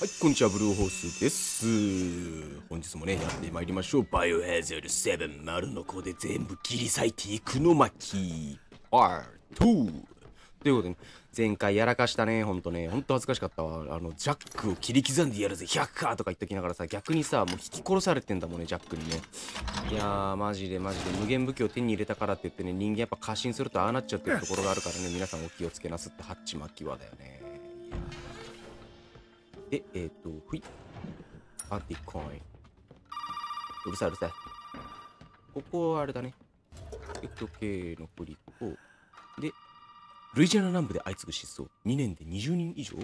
はい、こんにちは、ブルーホースです。本日もね、やってまいりましょう。バイオハザード7、丸の子で全部切り裂いていくの巻、R2。ということで、ね、前回やらかしたね、ほんとね、ほんと恥ずかしかったわ。あの、ジャックを切り刻んでやるぜ、100かとか言っときながらさ、逆にさ、もう引き殺されてんだもんね、ジャックにね。いやー、マジでマジで、無限武器を手に入れたからって言ってね、人間やっぱ過信するとああなっちゃってるところがあるからね、皆さんお気をつけなすって、ハッチマキワだよね。で、えっ、ー、と、ふい。アンティコイン。うるさいうるさい。ここはあれだね。エクト系のフリップで、ルイジアナ南部で相次ぐ失踪。2年で20人以上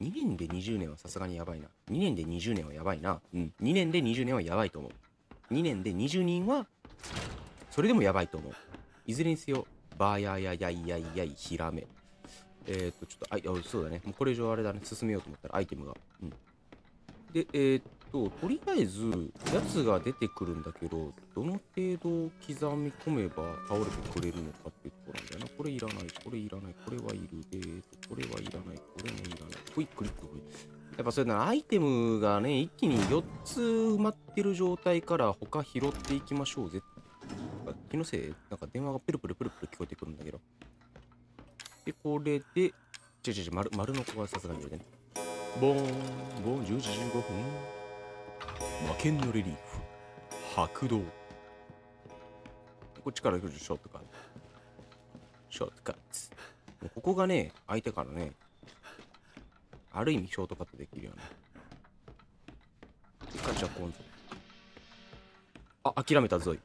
?2 年で20年はさすがにやばいな。2年で20年はやばいな。うん。2年で20年はやばいと思う。2年で20人は、それでもやばいと思う。いずれにせよ、バーヤーややいやいやいひらめ。えっ、と、ちょっと、あ、いやそうだね。もうこれ以上あれだね。進めようと思ったらアイテムが。うん。で、えっ、と、とりあえず、やつが出てくるんだけど、どの程度刻み込めば倒れてくれるのかっていうところなんだよな。これいらない、これいらない、これはいる。えっ、と、これはいらない、これもいらない。ほい、クリック、ほい。やっぱそれならアイテムがね、一気に4つ埋まってる状態から他拾っていきましょうぜ。気のせい？なんか電話がプルプルプルプル聞こえてくるんだけど。で、これで、ちょちょちょ、丸丸の子はさすがにいるね。ボーン、ボーン、10時15分。魔剣のレリーフ。白道。こっちから来るショートカット。ショートカット。ここがね、相手からね、ある意味ショートカットできるよね。ガチャコンあ、諦めたぞい。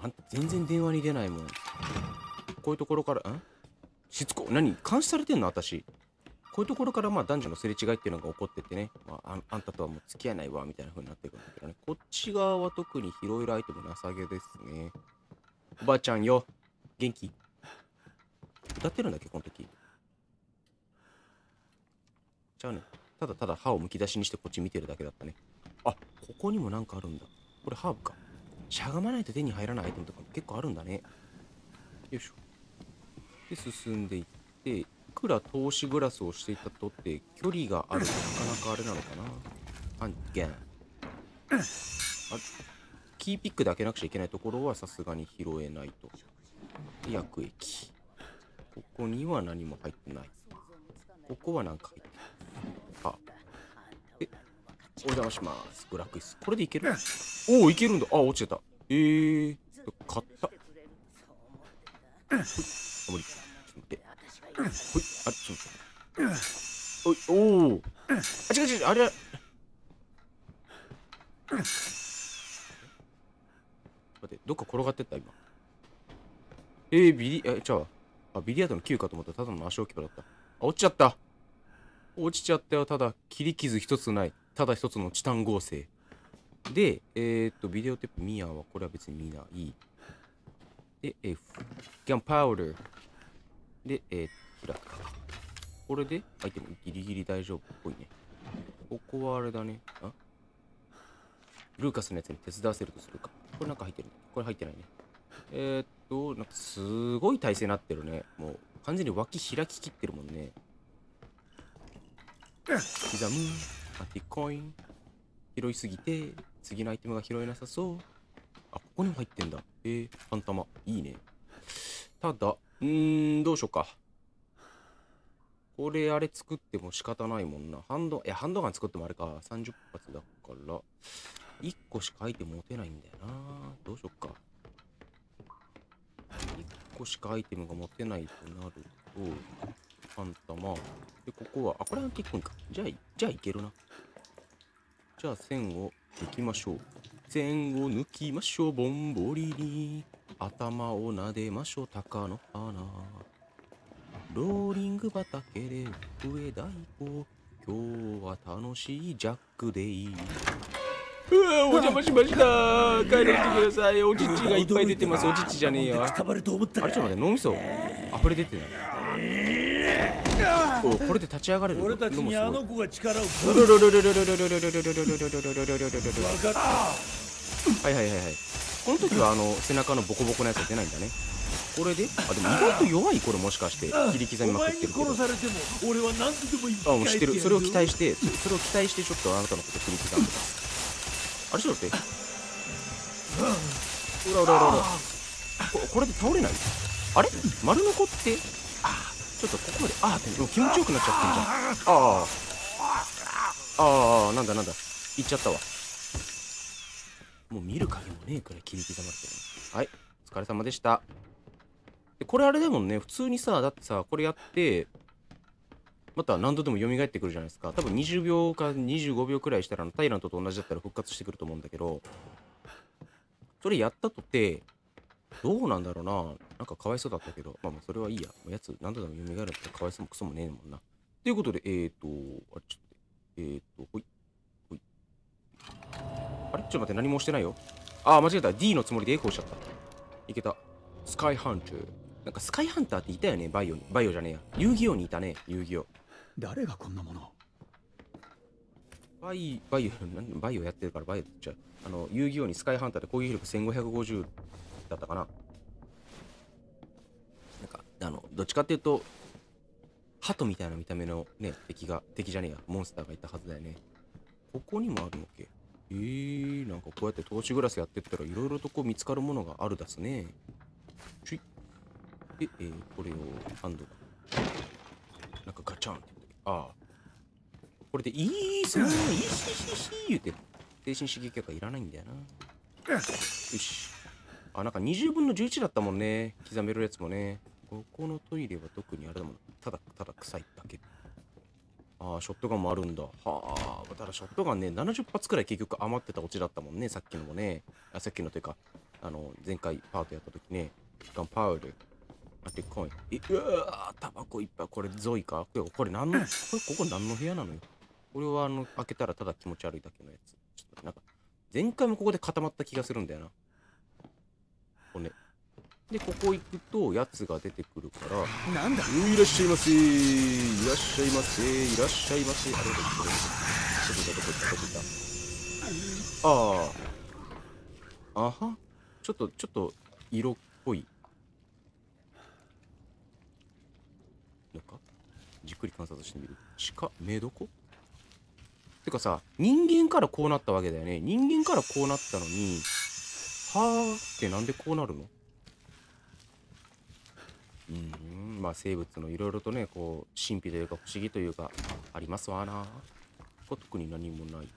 あんた全然電話に出ないもん。こういうところから、ん？しつこ、何？監視されてんの？私。こういうところから、まあ、男女のすれ違いっていうのが起こっててね、まあ、あんたとはもう付き合えないわ、みたいな風になってくるんだけどね。こっち側は特に拾えるアイテムなさげですね。おばあちゃんよ。元気？歌ってるんだっけ、この時。じゃあね、ただただ歯をむき出しにしてこっち見てるだけだったね。あ、ここにもなんかあるんだ。これハーブか。しゃがまないと手に入らないアイテムとかも結構あるんだね。よいしょ。で、進んでいって、いくら投資グラスをしていたとって距離があるとなかなかあれなのかな。アンゲン。あキーピックで開けなくちゃいけないところはさすがに拾えないと。薬液。ここには何も入ってない。ここは何か入ってる。あ。え、お邪魔します。ブラックイス。これでいける？おお、いけるんだ。あ、落ちてた。えー、買った。無理。ほい。あ、ちょっと待って。おい、おお。あ、違う違う、あれ。待って、どっか転がってった、今。えー、ビリ、え、ちゃうあ、ビリヤードの9かと思ったただの足置き場だった。あ、落ちちゃった。落ちちゃったよ。ただ、切り傷一つない。ただ一つのチタン合成。で、えー、っと、ビデオテープミアは、これは別に見ない。で、F。ギャンパウダー。で、えー、開く。これで、アイテムギリギリ大丈夫っぽいね。ここはあれだね。あ？ルーカスのやつに手伝わせるとするか。これなんか入ってるね。これ入ってないね。えー、っと、なんかすごい体勢になってるね。もう完全に脇開ききってるもんね。刻む。アティコイン。拾いすぎて、次のアイテムが拾えなさそう。あ、ここにも入ってんだ。えー、半玉。いいね。ただ、うーん、どうしようか。これ、あれ作っても仕方ないもんな。ハンド、いや、ハンドガン作ってもあれか。30発だから、1個しかアイテム持てないんだよな。どうしよっか。1個しかアイテムが持てないとなると、半玉。で、ここは、あ、これアンティックンか。じゃあ、じゃあいけるな。じゃあ、線を抜きましょう。線を抜きましょう、ぼんぼりに。頭を撫でましょう、鷹の花。ローリング畑で笛太鼓。今日は楽しいジャックデイ。うわ、お邪魔しました。帰らせてください。お乳がいっぱい出てます。お乳じゃねえよ。あれ、ちょっと待って、脳みそ溢れ出てない？おこれで立ち上がれる俺たちにあの子が力をはいはいはいはいこの時はあの背中のボコボコのやつは出ないんだね。これで？あでも意外と弱いこれもしかして。切り刻みまくってるけど殺されても俺は何とでも生きあもう知ってる。それを期待ししてそそれを期待してちょっとあなたのこと切り刻んでたあれちょっと待って。ほらほらほらほらここれで倒れない？あれ？丸残って？あちょっとここまで。あーってもう気持ちよくなっちゃってんじゃん。ああああなんだなんだ。行っちゃったわもう見る影もねえくらい切り刻まれてる。はい。お疲れ様でした。でこれあれだもんね普通にさだってさこれやってまた何度でも蘇ってくるじゃないですか。多分20秒か25秒くらいしたらタイラントと同じだったら復活してくると思うんだけどそれやったとてどうなんだろうな。なんかかわいそうだったけどまあまあそれはいいや。やつ何度でも蘇るってかわいそうもクソもねえもんな。ということでえーとあれちょっとえーとほい。ちょっと待って何も押してないよ。あー間違えた。D のつもりでエコーしちゃった。いけた。スカイハンター。なんかスカイハンターっていたよね？バイオに。バイオじゃねえや。遊戯王にいたね。遊戯王。誰がこんなもの？をバイバイオバイオやってるからバイオって言っちゃうあの遊戯王にスカイハンターで攻撃力1550だったかな。なんかあのどっちかっていうと鳩みたいな見た目のね敵が敵じゃねえや。モンスターがいたはずだよね。ここにもあるのっけ？えー、なんかこうやって投資グラスやってったらいろいろとこう見つかるものがあるですね。ちょい。で、えー、これをハンド。がなんかガチャンってああ。これでいいさーいいししし言うて精神刺激薬はいらないんだよなよしあなんか20分の11だったもんね刻めるやつもねここのトイレは特にあれだもんただただ臭いだけああショットガンもあるんだ。はあ。ただショットガンね70発くらい結局余ってたオチだったもんねさっきのもね。あさっきのというかあの前回パートやった時ね。ガンパウダーあでっかい。えうわタバコいっぱい。これゾイか？これこれ何のこれここ何の部屋なのよ？これはあの開けたらただ気持ち悪いだけのやつ。ちょっとなんか前回もここで固まった気がするんだよな。骨でここ行くとやつが出てくるからなんだ？いらっしゃいませ。いらっしゃいませ。いらっしゃいませ。あれどこ行ったどこ行ったどこ行ったあああはちょっとちょっと色っぽいのかじっくり観察してみる地下目どこてかさ人間からこうなったわけだよね人間からこうなったのにはあってなんでこうなるのうん。まあ生物のいろいろとねこう神秘というか不思議というかありますわな。ここ特に何もない。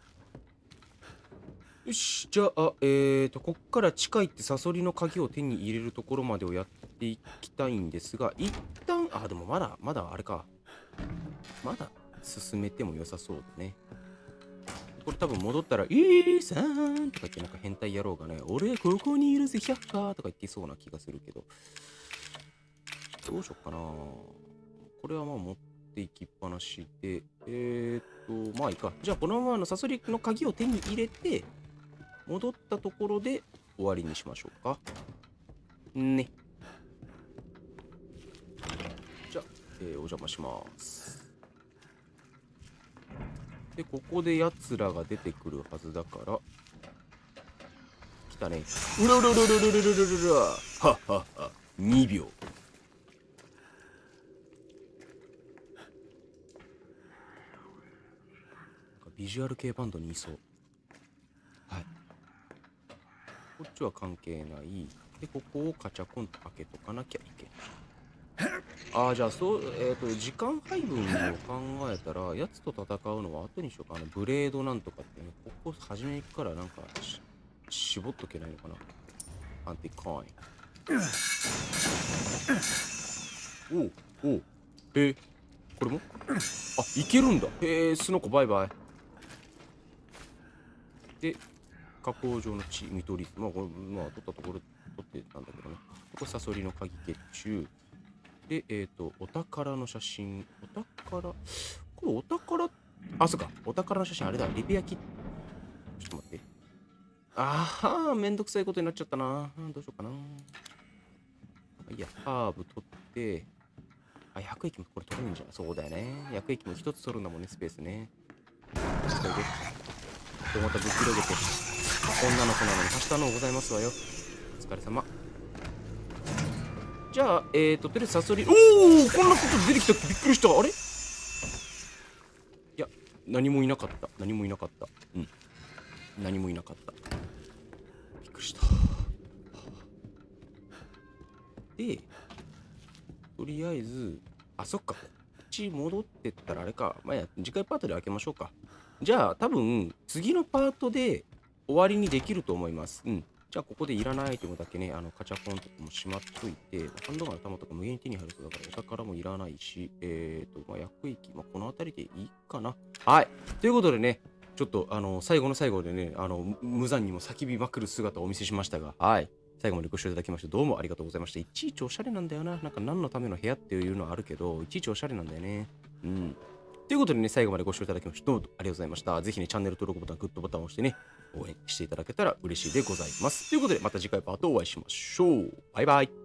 よし。じゃあえーとこっから近いってサソリの鍵を手に入れるところまでをやっていきたいんですが一旦あでもまだまだあれか。まだ進めても良さそうだね。これ多分戻ったら「いいさん」とか言ってなんか変態野郎がね「俺ここにいるぜ百科」とか言ってそうな気がするけど。どうしよっかな。これはまあ持っていきっぱなしで。えー、っとまあいいか。じゃあこのままのサソリの鍵を手に入れて戻ったところで終わりにしましょうか。ね。じゃあ、えーお邪魔します。でここでやつらが出てくるはずだから来たね。うらうらうらうらうらうらうらうらはっはっは2秒ビジュアル系バンドにいそう。はい。こっちは関係ない。でここをカチャコンと開けとかなきゃいけない。ああじゃあそうえっ、と時間配分を考えたらやつと戦うのは後にしようか。あのブレードなんとかってねここ初めからなんかし絞っとけないのかな。アンティコイン。おうおう。えー、これも？あいけるんだ。へえスノコバイバイで加工上の血見取り図まあこれまあ取ったところ取ってたんだけどね。ここサソリの鍵月中。でえっ、とお宝の写真。お宝？これお宝？あそっか。お宝の写真あれだ。リペアキット。ちょっと待って。ああめんどくさいことになっちゃったな。どうしようかな。いや。ハーブ取って。あ薬液もこれ取れるんじゃんそうだよね。薬液も一つ取るんだもんねスペースね。これででまたぶっ広げて女の子なのに明日のございますわよお疲れ様じゃあ、えーと、とりあえずサソリ、おおこんなこと出てきたっけ？びっくりした。あれ？いや、何もいなかった。何もいなかった。うん。何もいなかった。びっくりした。で、とりあえず、あ、そっか、こっち戻ってったらあれか。まあ、や、次回パートで開けましょうか。じゃあ、多分、次のパートで終わりにできると思います。うん。じゃあここでいらないアイテムだけね、あの、カチャコンとかもしまっといて、ハンドガンの弾とか無限に手に入るとだからお宝もいらないし、えっ、ー、と、まあ、薬液、まあ、この辺りでいいかな。はい。ということでね、ちょっと、あの、最後の最後でね、あの、無残にも叫びまくる姿をお見せしましたが、はい。最後までご視聴いただきまして、どうもありがとうございました。いちいちおしゃれなんだよな。なんか何のための部屋っていうのはあるけど、いちいちおしゃれなんだよね。うん。ということでね、最後までご視聴いただきまして、どうもありがとうございました。ぜひね、チャンネル登録ボタン、グッドボタンを押してね、応援していただけたら嬉しいでございます。ということで、また次回パートお会いしましょう。バイバイ。